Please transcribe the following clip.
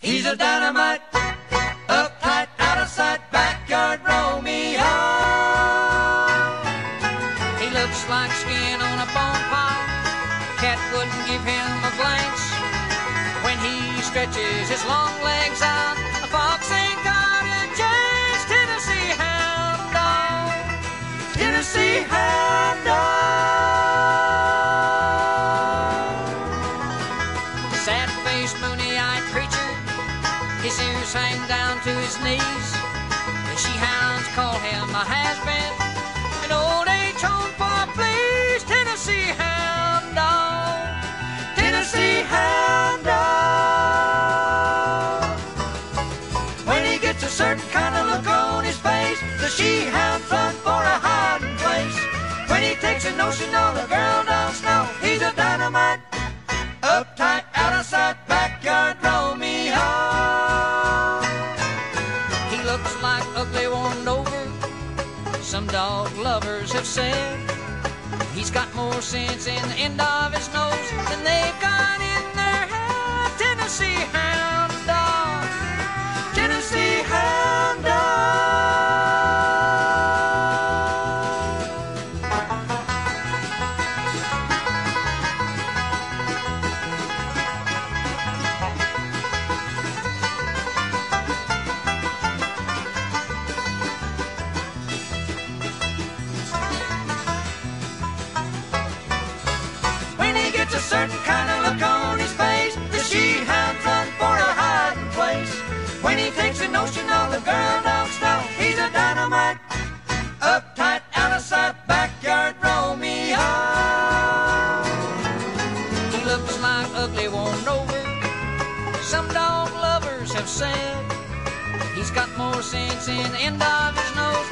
He's a dynamite, uptight, out of sight, backyard Romeo. He looks like skin on a bone pile. Cat wouldn't give him a glance. When he stretches his long legs out, a fox ain't got a chance. Tennessee hound dog. Tennessee hound Ears hang down to his knees. The she-hounds call him a has-been. An old age home for please. Tennessee hound dog. Tennessee hound dog. When he gets a certain kind of look on his face, the she-hounds run for a hiding place. When he takes a notion on a girl don't snow, he's a dynamite, uptight, out of sight, looks like ugly worn over. Some dog lovers have said he's got more sense in the end of his nose Takes a notion of the girl don't know, he's a dynamite, uptight, out of sight, backyard Romeo. He looks like ugly worn over. Some dog lovers have said he's got more sense in the end of his nose